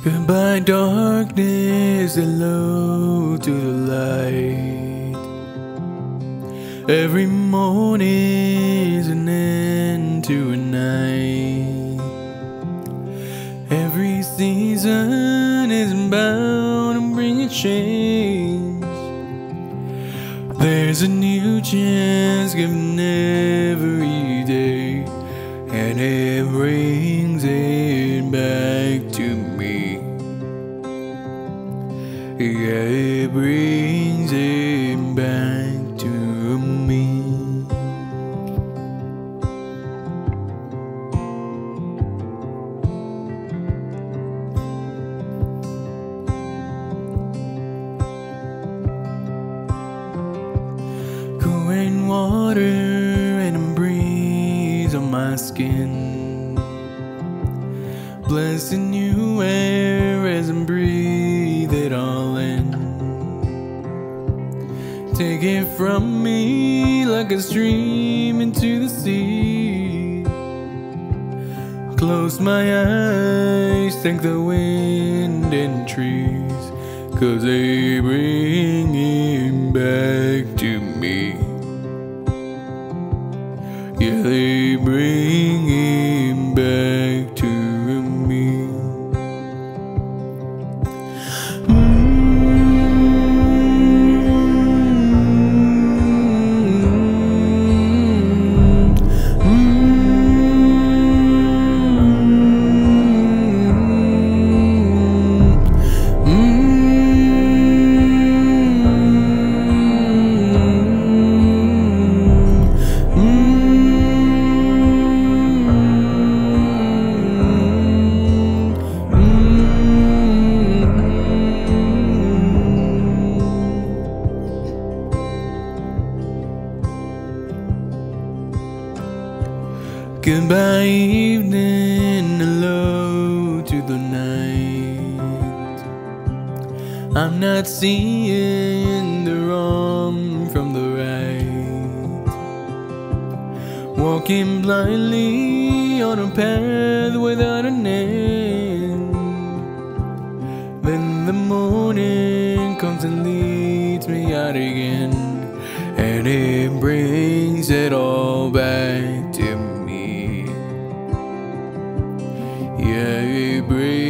Goodbye, darkness, hello to the light. Every morning is an end to a night. Every season is bound to bring a change. There's a new chance given every day, and it brings it it brings it back to me. Cool rain water and a breeze on my skin. Blessing new air as I breathe Take it from me like a stream into the sea. Close my eyes, thank the wind and trees, cause they bring it back to me. Yeah, they bring it Goodbye, evening, hello to the night. I'm not seeing the wrong from the right. Walking blindly on a path without an end. Then the morning comes and leads me out again, and it brings it all back breathe.